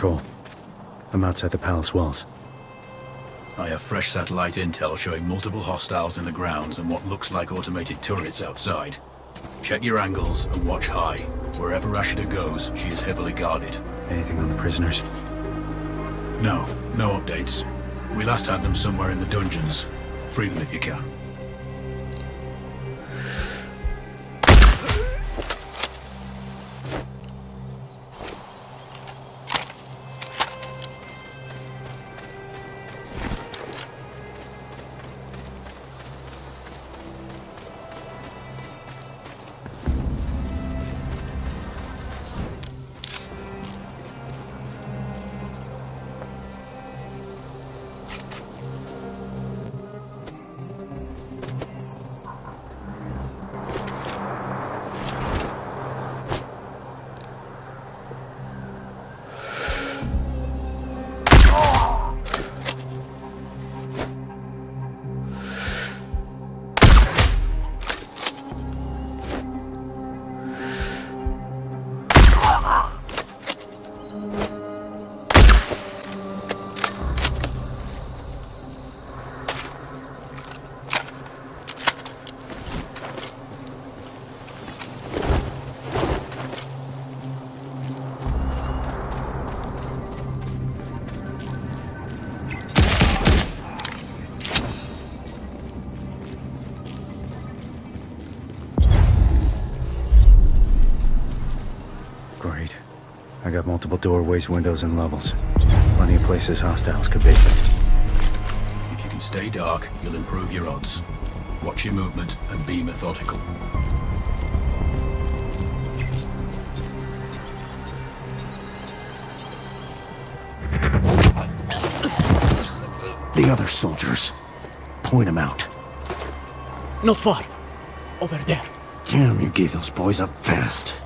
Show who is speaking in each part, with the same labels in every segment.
Speaker 1: Control. I'm outside the palace walls.
Speaker 2: I have fresh satellite intel showing multiple hostiles in the grounds and what looks like automated turrets outside. Check your angles and watch high. Wherever Rashida goes, she is heavily guarded.
Speaker 1: Anything on the prisoners?
Speaker 2: No, no updates. We last had them somewhere in the dungeons. Free them if you can.
Speaker 1: Multiple doorways, windows, and levels. Plenty of places hostiles could be.
Speaker 2: If you can stay dark, you'll improve your odds. Watch your movement and be methodical.
Speaker 1: The other soldiers. Point them out.
Speaker 3: Not far. Over there.
Speaker 1: Damn, you gave those boys up fast.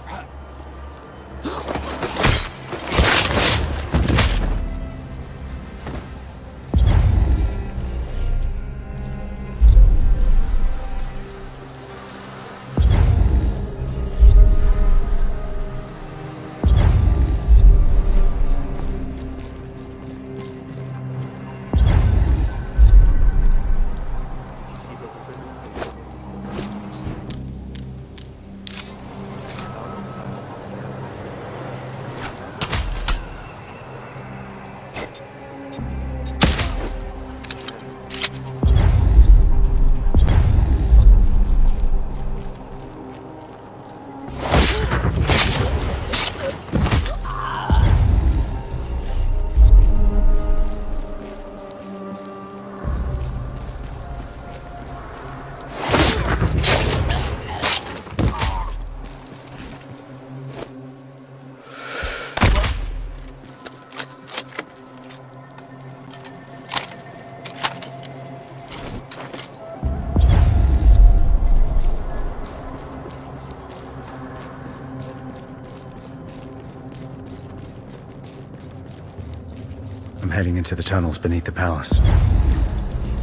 Speaker 1: Heading into the tunnels beneath the palace.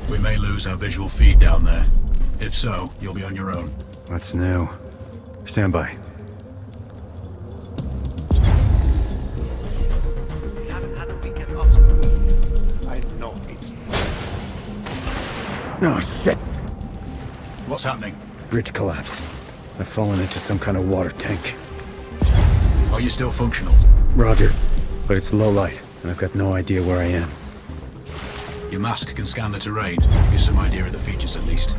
Speaker 2: We may lose our visual feed down there. If so, you'll be on your own.
Speaker 1: What's new? Stand by.
Speaker 4: haven't had a weekend off in weeks. I know it's
Speaker 1: Oh, shit!
Speaker 2: What's happening?
Speaker 1: Bridge collapse. I've fallen into some kind of water tank.
Speaker 2: Are you still functional?
Speaker 1: Roger. But it's low light, and I've got no idea where I am.
Speaker 2: Your mask can scan the terrain. Give you some idea of the features at least.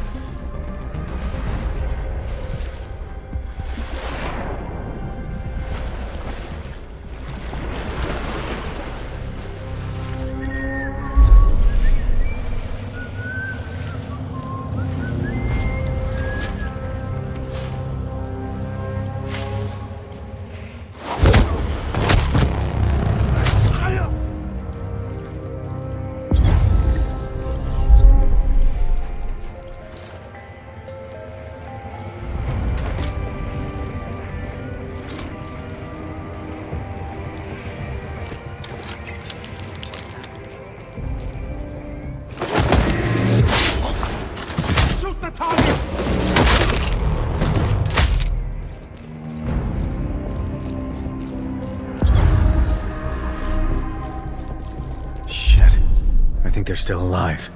Speaker 1: Still alive.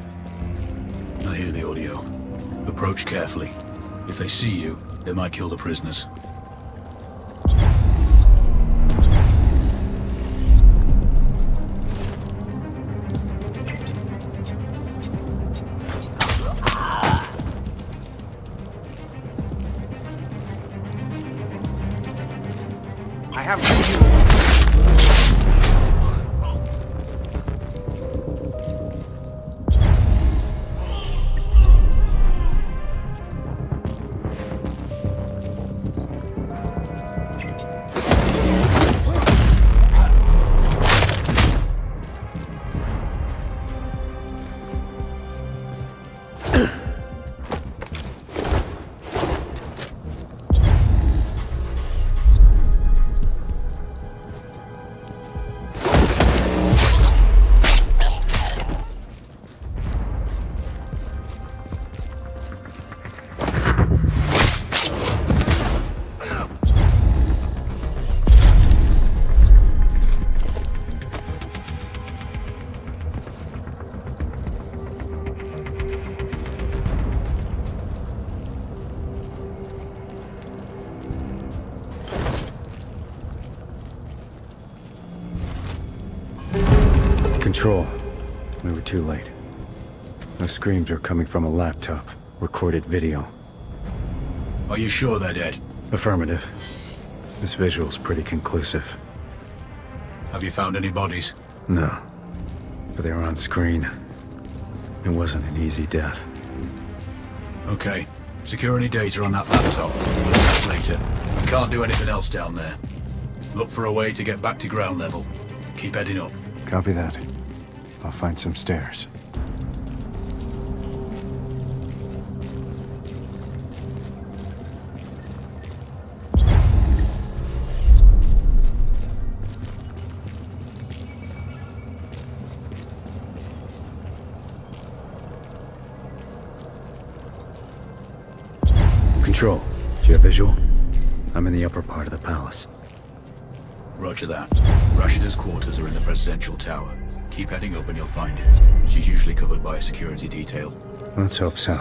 Speaker 2: I hear the audio. Approach carefully. If they see you, they might kill the prisoners.
Speaker 4: I have
Speaker 1: Control. We were too late. Those screams are coming from a laptop. Recorded video.
Speaker 2: Are you sure they're dead?
Speaker 1: Affirmative. This visual's pretty conclusive.
Speaker 2: Have you found any bodies?
Speaker 1: No. But they were on screen. It wasn't an easy death.
Speaker 2: Okay. Secure any data on that laptop. We'll assess later. We can't do anything else down there. Look for a way to get back to ground level. Keep heading up.
Speaker 1: Copy that. I'll find some stairs. Control. Do you have visual? I'm in the upper part of the palace.
Speaker 2: Roger that. Rashida's quarters are in the presidential tower. Keep heading up and you'll find it. She's usually covered by a security detail.
Speaker 1: Let's hope so.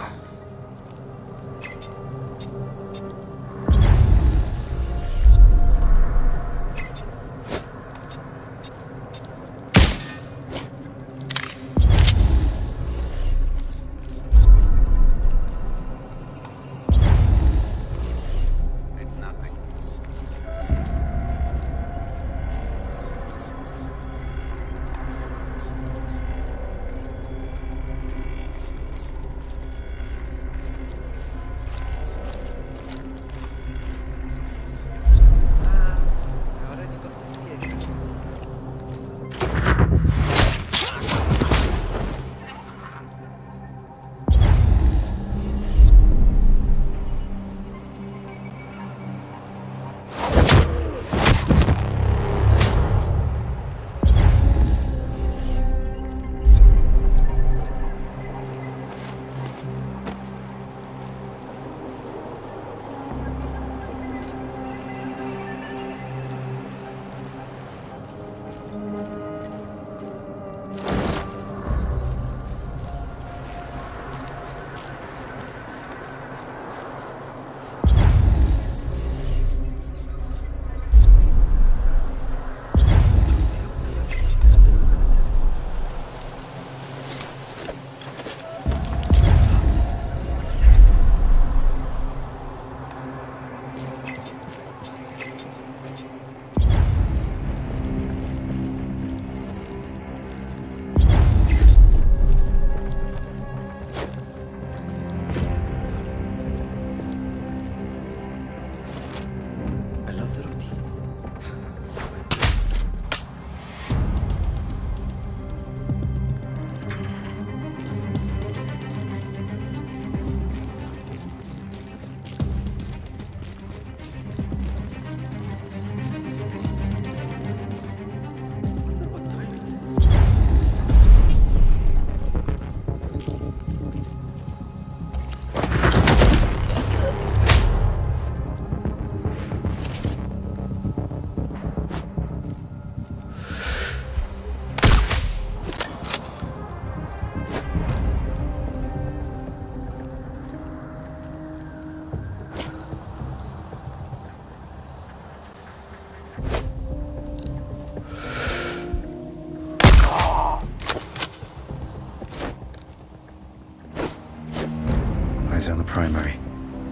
Speaker 1: Primary.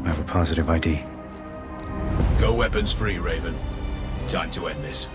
Speaker 1: I have a positive ID.
Speaker 2: Go weapons free, Raven. Time to end this.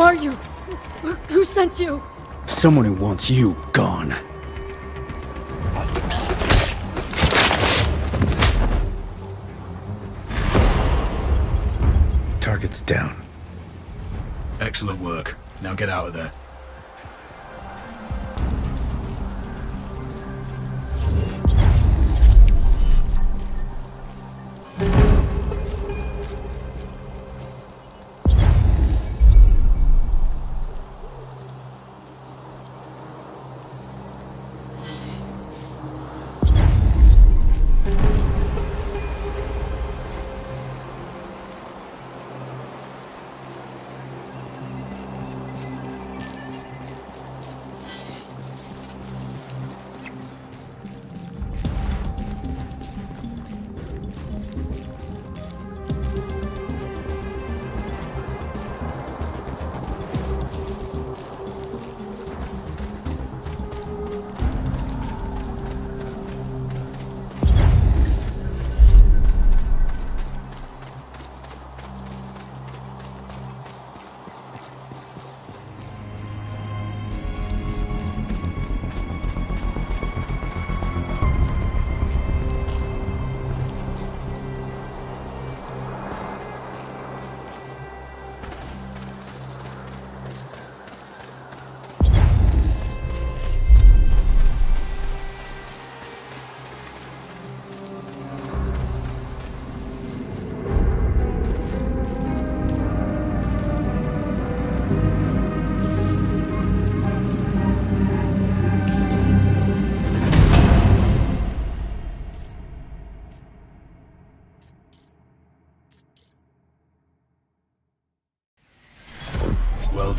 Speaker 5: Who are you? Who, who sent you?
Speaker 1: Someone who wants you gone. Target's down.
Speaker 2: Excellent work. Now get out of there.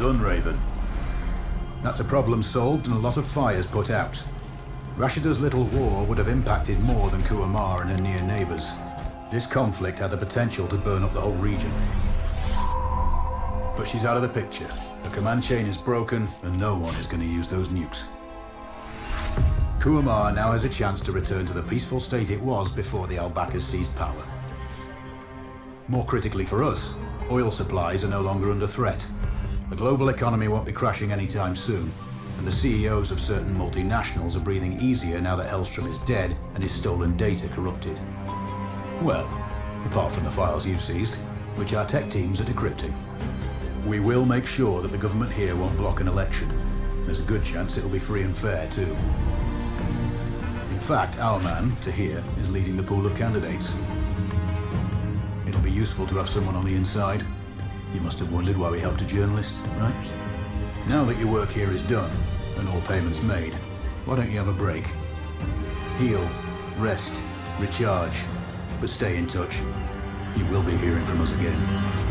Speaker 2: Done, Raven. That's a problem solved and a lot of fires put out. Rashida's little war would have impacted more than Kuamar and her near neighbors. This conflict had the potential to burn up the whole region. But she's out of the picture. The command chain is broken, and no one is going to use those nukes. Kuamar now has a chance to return to the peaceful state it was before the Al-Bakars seized power. More critically for us, oil supplies are no longer under threat. The global economy won't be crashing anytime soon, and the CEOs of certain multinationals are breathing easier now that Hellstrom is dead and his stolen data corrupted. Well, apart from the files you've seized, which our tech teams are decrypting. We will make sure that the government here won't block an election. There's a good chance it'll be free and fair, too. In fact, our man, Tahir, is leading the pool of candidates. It'll be useful to have someone on the inside. You must have wondered why we helped a journalist, right? Now that your work here is done, and all payments made, why don't you have a break? Heal, rest, recharge, but stay in touch. You will be hearing from us again.